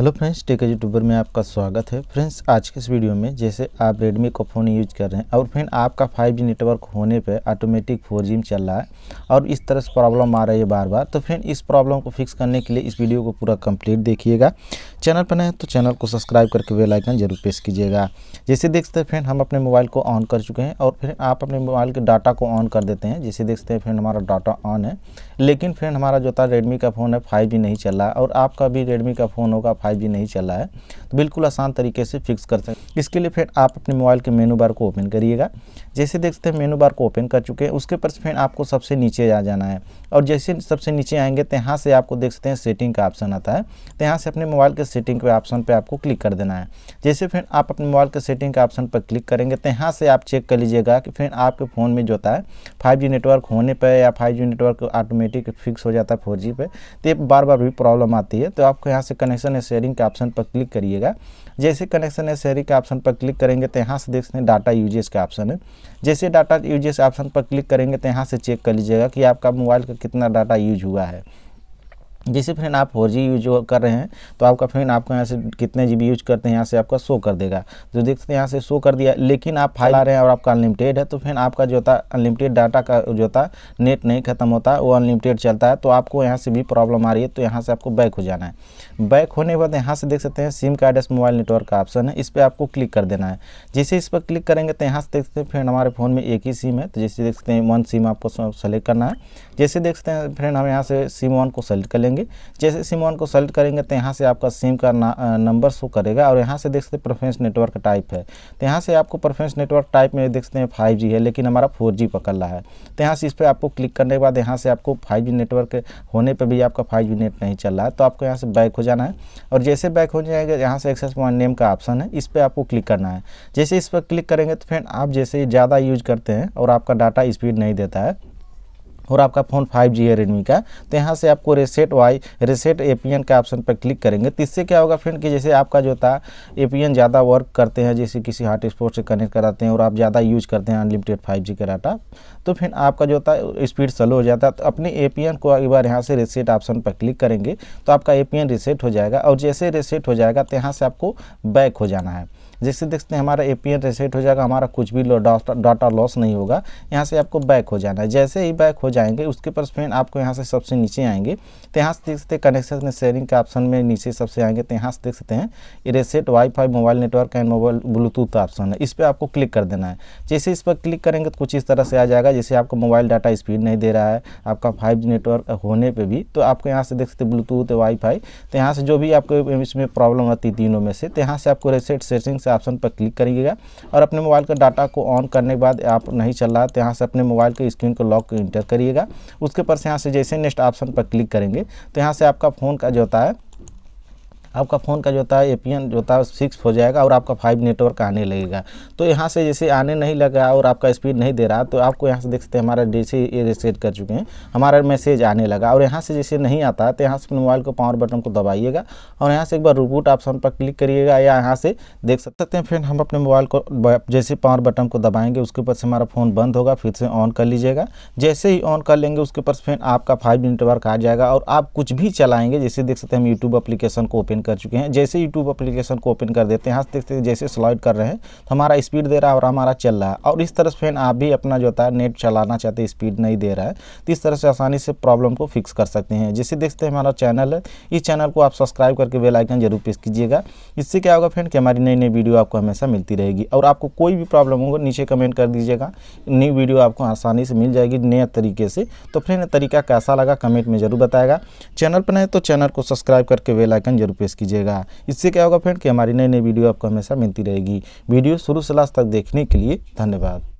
Hello friends, tech YouTuber में आपका स्वागत है। फ्रेंड्स, आज के इस वीडियो में जैसे आप रेडमी का फ़ोन यूज़ कर रहे हैं और फ्रेंड आपका 5G नेटवर्क होने पे ऑटोमेटिक 4G में चल रहा है और इस तरह से प्रॉब्लम आ रही है बार बार तो फ्रेंड इस प्रॉब्लम को फिक्स करने के लिए इस वीडियो को पूरा कंप्लीट देखिएगा। चैनल पर नए तो चैनल को सब्सक्राइब करके बेलाइकन ज़रूर प्रेस कीजिएगा। जैसे देख सकते हैं फ्रेंड हम अपने मोबाइल को ऑन कर चुके हैं और फिर आप अपने मोबाइल के डाटा को ऑन कर देते हैं। जैसे देख सकते हैं फ्रेंड हमारा डाटा ऑन है, लेकिन फ्रेंड हमारा जो था रेडमी का फ़ोन है फाइव नहीं चल रहा और आपका भी रेडमी का फ़ोन होगा फाइव नहीं चल रहा है तो बिल्कुल आसान तरीके से फिक्स कर सकते इसके लिए फिर आप अपने मोबाइल के मेनू बार को ओपन करिएगा। जैसे देख सकते हैं मेनू बार को ओपन कर चुके हैं, उसके पर फिर आपको सबसे नीचे आ जाना है। और जैसे सबसे नीचे आएँगे तो यहाँ से आपको देख सकते हैं सेटिंग का ऑप्शन आता है। तो यहाँ से अपने मोबाइल के सेटिंग के ऑप्शन पर आपको क्लिक कर देना है। जैसे फिर आप अपने मोबाइल के सेटिंग के ऑप्शन पर क्लिक करेंगे तो यहाँ से आप चेक कर लीजिएगा कि फिर आपके फ़ोन में जो होता है फाइव नेटवर्क होने पर या फाइव नेटवर्क ऑटोमेटिक फिक्स हो जाता है फोर जी पे तो बार बार भी प्रॉब्लम आती है। तो आपको यहाँ से कनेक्शन शेयरिंग के ऑप्शन पर क्लिक करिएगा। जैसे कनेक्शन है शेयरिंग के ऑप्शन पर क्लिक करेंगे तो यहाँ से देख सकते हैं डाटा यूजेस का ऑप्शन है। जैसे डाटा यूजेस ऑप्शन पर क्लिक करेंगे तो यहाँ से चेक कर लीजिएगा कि आपका मोबाइल का कितना डाटा यूज़ हुआ है। जैसे फ्रेंड आप फोर जी यूज़ कर रहे हैं तो आपका फ्रेंड आपको यहाँ से कितने जी बी यूज़ करते हैं, यहाँ से आपका शो कर देगा। जो देख सकते हैं, यहाँ से शो कर दिया, लेकिन आप फ़ाइल आ रहे हैं और आपका अनलिमिटेड है तो फिर आपका जो था अनलिमिटेड डाटा का जो था नेट नहीं खत्म होता, वो अनलिमिटेड चलता है तो आपको यहाँ से भी प्रॉब्लम आ रही है तो यहाँ से आपको बैक हो जाना है। बैक होने के बाद यहाँ से देख सकते हैं सिम कार्ड एस मोबाइल नेटवर्क का ऑप्शन है, इस पर आपको क्लिक कर देना है। जैसे इस पर क्लिक करेंगे तो यहाँ से देख सकते हैं फ्रेंड हमारे फ़ोन में एक ही सिम है तो जैसे देख सकते हैं वन सिम आपको सेलेक्ट करना है। जैसे देख सकते हैं फ्रेंड हम यहाँ से सिम वन को सेलेक्ट कर लेंगे जैसे सिम वन को सेलेक्ट करेंगे तो यहाँ से आपका सिम का नंबर शो करेगा और यहाँ से देख सकते हैं प्रेफरेंस नेटवर्क टाइप है। तो यहाँ से आपको प्रेफरेंस नेटवर्क टाइप में देख सकते हैं फाइव है, लेकिन हमारा फोर पकड़ रहा है। तो यहाँ से इस पर आपको क्लिक करने के बाद यहाँ से आपको फाइव नेटवर्क होने पर भी आपका फाइव नेट नहीं चल रहा है तो आपको यहाँ से बैक हो जाना है। और जैसे बैक हो जाएगा, यहाँ से एक्सेस पॉइंट नेम का ऑप्शन है, इस पर आपको क्लिक करना है। जैसे इस पर क्लिक करेंगे तो फ्रेंड आप जैसे ज़्यादा यूज़ करते हैं और आपका डाटा स्पीड नहीं देता है और आपका फ़ोन 5G है रेडमी का तो यहाँ से आपको reset Y reset A P का ऑप्शन पर क्लिक करेंगे। तो इससे क्या होगा फ्रेंड कि जैसे आपका जो था एपीएन ज़्यादा वर्क करते हैं, जैसे किसी हार्ट स्पॉट से कनेक्ट कराते हैं और आप ज़्यादा यूज़ करते हैं अनलिमिटेड फाइव का डाटा तो फिर आपका जो था स्पीड स्लो हो जाता है। तो अपने एपीएन को एक बार यहाँ से रिसेट ऑप्शन पर क्लिक करेंगे तो आपका एपीएन रिसेट हो जाएगा और जैसे रिसेट हो जाएगा तो यहाँ से आपको बैक हो जाना है। जैसे देखते हैं हमारा ए रिसेट हो जाएगा, हमारा कुछ भी डाटा लॉस नहीं होगा, यहाँ से आपको बैक हो जाना है। जैसे ही बैक हो जाएँगे, उसके पर फ्रेंड आपको यहाँ से सबसे नीचे आएँगे तो यहाँ से देख सकते हैं कनेक्शन शेयरिंग के ऑप्शन में नीचे सबसे आएँगे तो यहाँ से देख सकते हैं reset wifi mobile network and mobile Bluetooth option है। इस पर आपको क्लिक कर देना है। जैसे इस पर क्लिक करेंगे तो कुछ इस तरह से आ जाएगा, जैसे आपको मोबाइल डाटा स्पीड नहीं दे रहा है, आपका फाइव नेटवर्क होने पर भी तो आपको यहाँ से देख सकते ब्लूटूथ वाईफाई तो यहाँ से जो भी आपको इसमें प्रॉब्लम आती तीनों में से तो यहाँ से आपको रेसेट सेटिंग ऑप्शन पर क्लिक करिएगा और अपने मोबाइल का डाटा को ऑन करने के बाद आप नहीं चल रहा है तो यहाँ से अपने मोबाइल के स्क्रीन को लॉक इंटर करिएगा। उसके पर से यहाँ से जैसे नेक्स्ट ऑप्शन पर क्लिक करेंगे तो यहाँ से आपका फ़ोन का जो होता है आपका फ़ोन का जो होता है ए जो होता है सिक्स हो जाएगा और आपका फाइव नेटवर्क आने लगेगा। तो यहाँ से जैसे आने नहीं लगा और आपका स्पीड नहीं दे रहा तो आपको यहाँ से देख सकते हैं, हमारा जैसे ये रिसेट कर चुके हैं, हमारा मैसेज आने लगा। और यहाँ से जैसे नहीं आता तो यहाँ से अपने मोबाइल को पावर बटन को दबाइएगा और यहाँ से एक बार रिबूट ऑप्शन पर क्लिक करिएगा या यहाँ से देख सकते हैं, फिर हम अपने मोबाइल को जैसे पावर बटन को दबाएँगे, उसके ऊपर से हमारा फ़ोन बंद होगा, फिर से ऑन कर लीजिएगा। जैसे ही ऑन कर लेंगे, उसके ऊपर फिर आपका फाइव नेटवर्क आ जाएगा और आप कुछ भी चलाएँगे, जैसे देख सकते हैं हम यूट्यूब अप्लीकेशन को ओपन कर चुके हैं। जैसे यूट्यूब अप्लीकेशन को ओपन कर देते हैं यहाँ देखते जैसे स्लाइड कर रहे हैं तो हमारा स्पीड दे रहा है और हमारा चल रहा है। और इस तरह से फिर आप भी अपना जो होता है नेट चलाना चाहते हैं स्पीड नहीं दे रहा है तो इस तरह से आसानी से प्रॉब्लम को फिक्स कर सकते हैं। जैसे देखते हैं, हमारा चैनल है। इस चैनल को आप सब्सक्राइब करके बेलाइकन ज़रूर प्रेस कीजिएगा। इससे क्या होगा फ्रेंड कि हमारी नई नई वीडियो आपको हमेशा मिलती रहेगी। और आपको कोई भी प्रॉब्लम होगा, नीचे कमेंट कर दीजिएगा। नई वीडियो आपको आसानी से मिल जाएगी नए तरीके से। तो फ्रेंड तरीका कैसा लगा कमेंट में ज़रूर बताएगा। चैनल पर नहीं तो चैनल को सब्सक्राइब करके बेल आइकन ज़रूर प्रेस कीजिएगा। इससे क्या होगा फ्रेंड कि हमारी नई नई वीडियो आपको हमेशा मिलती रहेगी। वीडियो शुरू से लास्ट तक देखने के लिए धन्यवाद।